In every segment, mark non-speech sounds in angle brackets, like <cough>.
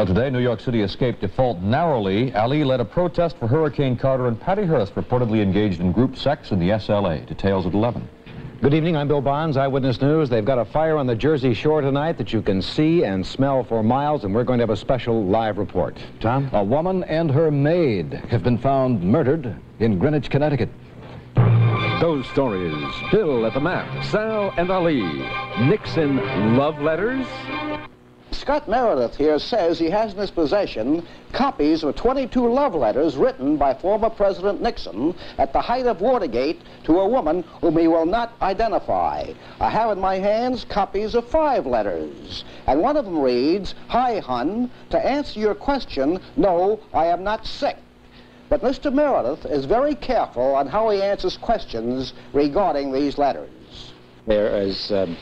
Well, today, New York City escaped default narrowly. Ali led a protest for Hurricane Carter, and Patty Hearst reportedly engaged in group sex in the SLA. Details at 11. Good evening, I'm Bill Bonds, Eyewitness News. They've got a fire on the Jersey Shore tonight that you can see and smell for miles, and we're going to have a special live report. Tom? A woman and her maid have been found murdered in Greenwich, Connecticut. Those stories, Bill at the map, Sal and Ali, Nixon love letters, Scott Meredith here says he has in his possession copies of 22 love letters written by former President Nixon at the height of Watergate to a woman whom he will not identify. I have in my hands copies of five letters, and one of them reads, Hi, hun, to answer your question, no, I am not sick. But Mr. Meredith is very careful on how he answers questions regarding these letters. There is um,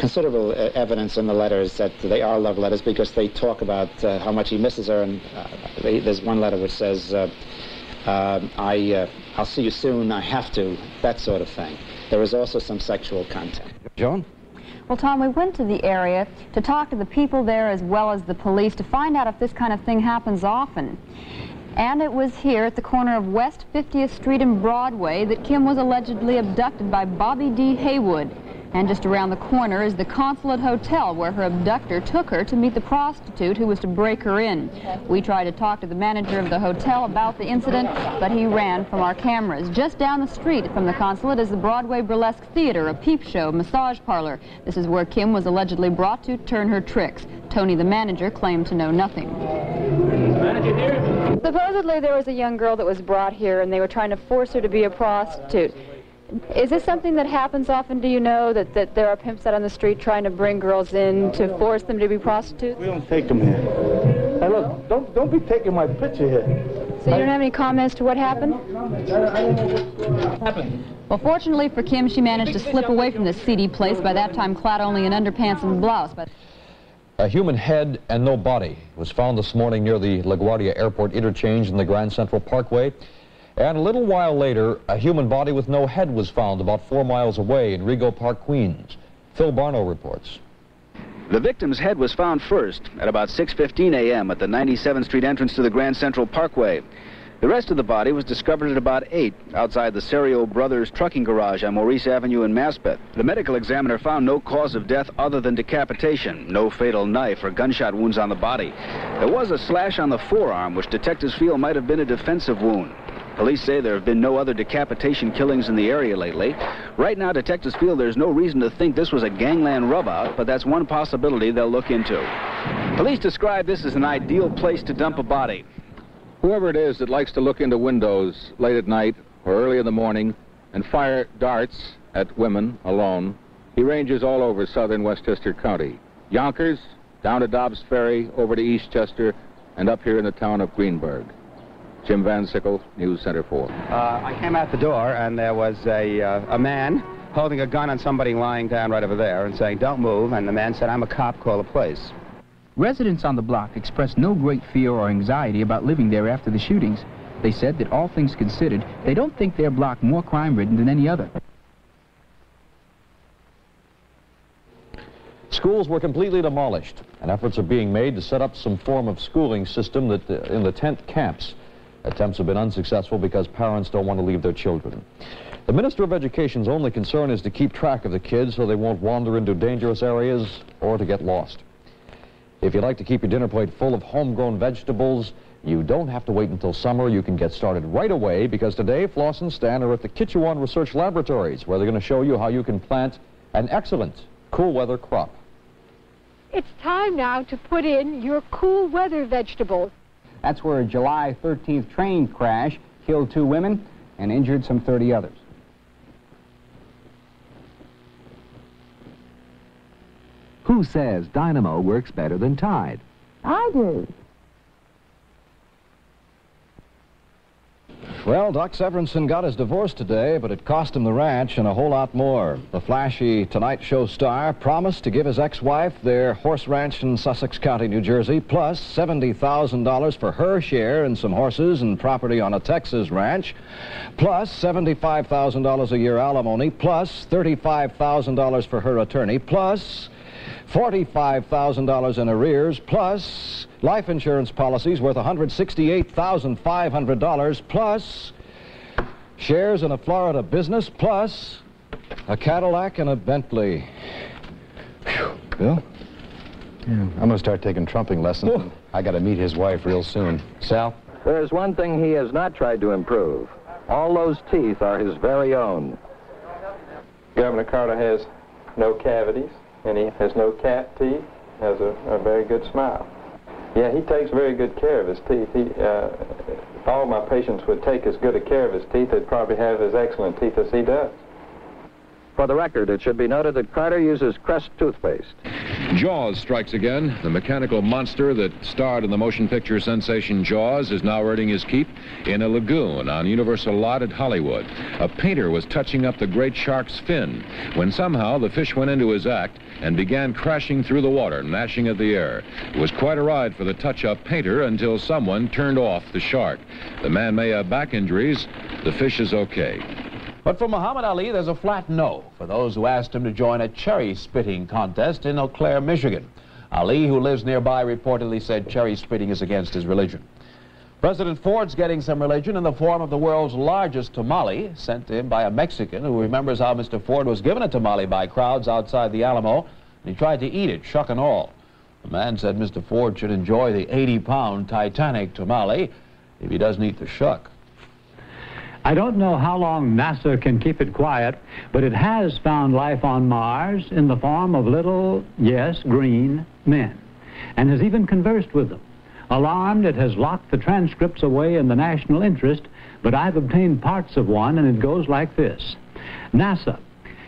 considerable uh, evidence in the letters that they are love letters because they talk about uh, how much he misses her, and uh, they, there's one letter which says, uh, uh, I, uh, I'll see you soon, I have to, that sort of thing. There is also some sexual content. Joan? Well, Tom, we went to the area to talk to the people there as well as the police to find out if this kind of thing happens often. And it was here at the corner of West 50th Street and Broadway that Kim was allegedly abducted by Bobby D. Haywood. And just around the corner is the Consulate Hotel where her abductor took her to meet the prostitute who was to break her in. We tried to talk to the manager of the hotel about the incident, but he ran from our cameras. Just down the street from the Consulate is the Broadway Burlesque Theater, a peep show, massage parlor. This is where Kim was allegedly brought to turn her tricks. Tony, the manager, claimed to know nothing. Supposedly there was a young girl that was brought here and they were trying to force her to be a prostitute. Is this something that happens often, do you know, that, that there are pimps out on the street trying to bring girls in to force them to be prostitutes? We don't take them here. Hey, look, don't, don't be taking my picture here. So you don't have any comments to what happened? Happened. Well, fortunately for Kim, she managed to slip away from this seedy place, by that time clad only in underpants and blouse. But A human head and no body was found this morning near the LaGuardia Airport interchange in the Grand Central Parkway. And a little while later, a human body with no head was found about four miles away in Rego Park, Queens. Phil Barno reports. The victim's head was found first at about 6.15 a.m. at the 97th Street entrance to the Grand Central Parkway. The rest of the body was discovered at about 8 outside the Serio Brothers trucking garage on Maurice Avenue in Maspeth. The medical examiner found no cause of death other than decapitation, no fatal knife or gunshot wounds on the body. There was a slash on the forearm, which detectives feel might have been a defensive wound. Police say there have been no other decapitation killings in the area lately. Right now, detectives feel there's no reason to think this was a gangland rubout, but that's one possibility they'll look into. Police describe this as an ideal place to dump a body. Whoever it is that likes to look into windows late at night or early in the morning and fire darts at women alone, he ranges all over southern Westchester County. Yonkers, down to Dobbs Ferry, over to Eastchester, and up here in the town of Greenburgh. Jim Van Sickle, News Center 4. Uh, I came out the door, and there was a, uh, a man holding a gun on somebody lying down right over there and saying, don't move, and the man said, I'm a cop, call the police. Residents on the block expressed no great fear or anxiety about living there after the shootings. They said that all things considered, they don't think their block more crime-ridden than any other. Schools were completely demolished, and efforts are being made to set up some form of schooling system that, uh, in the tent camps. Attempts have been unsuccessful because parents don't want to leave their children. The Minister of Education's only concern is to keep track of the kids so they won't wander into dangerous areas or to get lost. If you'd like to keep your dinner plate full of homegrown vegetables, you don't have to wait until summer. You can get started right away because today Floss and Stan are at the Kitchawan Research Laboratories where they're going to show you how you can plant an excellent cool weather crop. It's time now to put in your cool weather vegetables. That's where a July 13th train crash killed two women and injured some 30 others. Who says Dynamo works better than Tide? I do. Well, Doc Severinsen got his divorce today, but it cost him the ranch and a whole lot more. The flashy Tonight Show star promised to give his ex-wife their horse ranch in Sussex County, New Jersey, plus $70,000 for her share in some horses and property on a Texas ranch, plus $75,000 a year alimony, plus $35,000 for her attorney, plus $45,000 in arrears, plus life insurance policies worth $168,500, plus shares in a Florida business, plus a Cadillac and a Bentley. Whew. Bill? Yeah, I'm going to start taking trumping lessons. Oh. I got to meet his wife real soon. Sal? There's one thing he has not tried to improve. All those teeth are his very own. Governor Carter has no cavities, and he has no cat teeth, has a, a very good smile. Yeah, he takes very good care of his teeth. He, uh, all my patients would take as good a care of his teeth, they'd probably have as excellent teeth as he does. For the record, it should be noted that Carter uses Crest toothpaste. Jaws strikes again. The mechanical monster that starred in the motion picture sensation Jaws is now earning his keep in a lagoon on Universal Lot at Hollywood. A painter was touching up the great shark's fin when somehow the fish went into his act and began crashing through the water, gnashing at the air. It was quite a ride for the touch-up painter until someone turned off the shark. The man may have back injuries. The fish is okay. But for Muhammad Ali, there's a flat no for those who asked him to join a cherry spitting contest in Eau Claire, Michigan. Ali, who lives nearby, reportedly said cherry spitting is against his religion. President Ford's getting some religion in the form of the world's largest tamale, sent to him by a Mexican who remembers how Mr. Ford was given a tamale by crowds outside the Alamo, and he tried to eat it, shuck and all. The man said Mr. Ford should enjoy the 80-pound Titanic tamale if he doesn't eat the shuck. I don't know how long NASA can keep it quiet, but it has found life on Mars in the form of little, yes, green men, and has even conversed with them. Alarmed, it has locked the transcripts away in the national interest, but I've obtained parts of one, and it goes like this. NASA,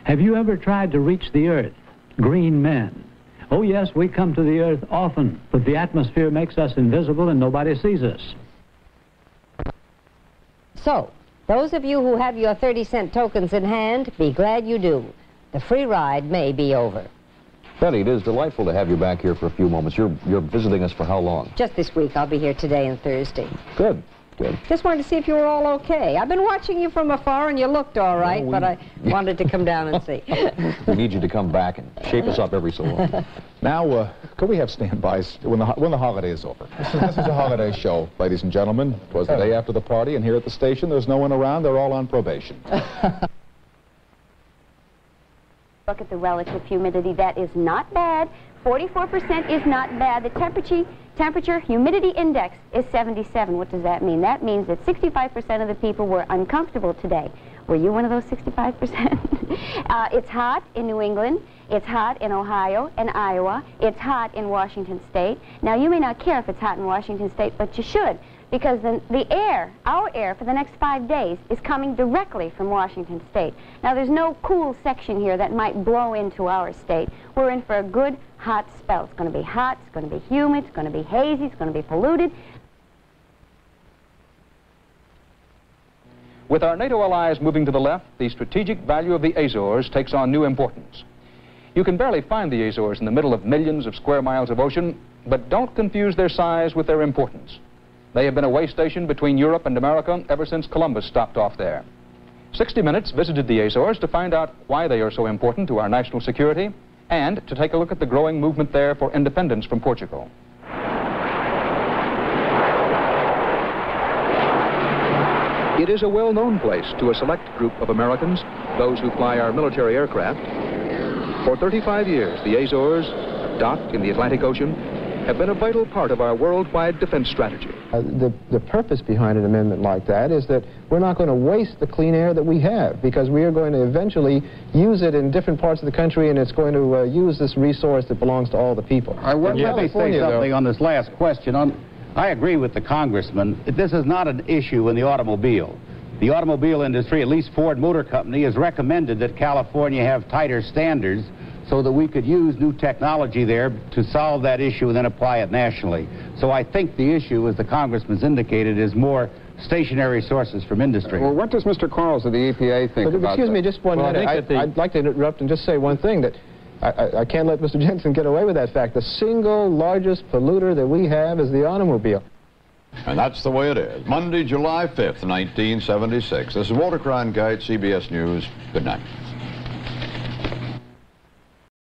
have you ever tried to reach the Earth? Green men. Oh, yes, we come to the Earth often, but the atmosphere makes us invisible and nobody sees us. So, those of you who have your 30 cent tokens in hand, be glad you do. The free ride may be over. Betty, it is delightful to have you back here for a few moments. You're, you're visiting us for how long? Just this week. I'll be here today and Thursday. Good. Good. Just wanted to see if you were all okay. I've been watching you from afar and you looked all right, Well, we- but I <laughs> wanted to come down and see. <laughs> We need you to come back and shape us up every so often. <laughs> Now, uh, could we have standbys when the, when the holiday is over? This is, this is a holiday show, ladies and gentlemen. It was the day after the party, and here at the station, there's no one around. They're all on probation. Look at the relative humidity. That is not bad. 44% is not bad. The temperature, temperature humidity index is 77. What does that mean? That means that 65% of the people were uncomfortable today. Were you one of those 65%? <laughs> uh, it's hot in New England. It's hot in Ohio and Iowa. It's hot in Washington State. Now, you may not care if it's hot in Washington State, but you should because the, the air, our air for the next five days is coming directly from Washington State. Now, there's no cool section here that might blow into our state. We're in for a good hot spell. It's going to be hot, it's going to be humid, it's going to be hazy, it's going to be polluted. With our NATO allies moving to the left, the strategic value of the Azores takes on new importance. You can barely find the Azores in the middle of millions of square miles of ocean, but don't confuse their size with their importance. They have been a way station between Europe and America ever since Columbus stopped off there. 60 Minutes visited the Azores to find out why they are so important to our national security and to take a look at the growing movement there for independence from Portugal. It is a well-known place to a select group of Americans, those who fly our military aircraft. For 35 years, the Azores, docked in the Atlantic Ocean, have been a vital part of our worldwide defense strategy. Uh, the, the purpose behind an amendment like that is that we're not going to waste the clean air that we have because we are going to eventually use it in different parts of the country and it's going to uh, use this resource that belongs to all the people. i Let me say something on this last question. On, I agree with the congressman. This is not an issue in the automobile. The automobile industry, at least Ford Motor Company, has recommended that California have tighter standards so that we could use new technology there to solve that issue and then apply it nationally. So I think the issue, as the congressman's indicated, is more stationary sources from industry. Well, what does Mr. Quarles of the EPA think But about excuse that? me just one Well, I minute. think I that the- I'd like to interrupt and just say one thing that I, I, I can't let Mr. Jensen get away with that fact. The single largest polluter that we have is the automobile. And that's the way it is. Monday, July 5th, 1976. This is Walter Cronkite, CBS News. Good night.